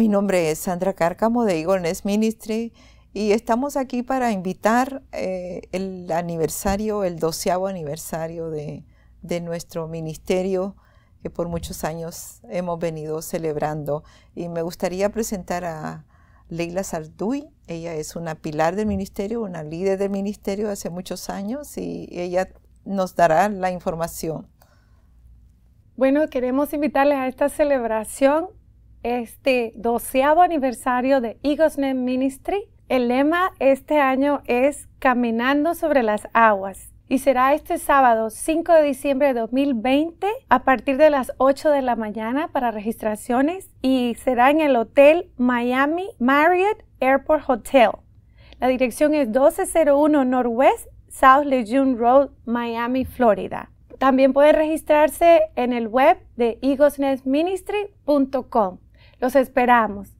Mi nombre es Sandra Cárcamo de Eagle Nest Ministry y estamos aquí para invitar eh, el aniversario, el doceavo aniversario de, de, nuestro ministerio que por muchos años hemos venido celebrando. Y me gustaría presentar a Leila Sarduy. Ella es una pilar del ministerio, una líder del ministerio hace muchos años y ella nos dará la información. Bueno, queremos invitarles a esta celebración, este doceavo aniversario de Eagles Ministry. El lema este año es Caminando sobre las aguas y será este sábado 5 de diciembre de 2020 a partir de las 8 de la mañana para registraciones y será en el Hotel Miami Marriott Airport Hotel. La dirección es 1201 Northwest South Lejeune Road, Miami, Florida. También pueden registrarse en el web de eaglesnestministry.com. Los esperamos.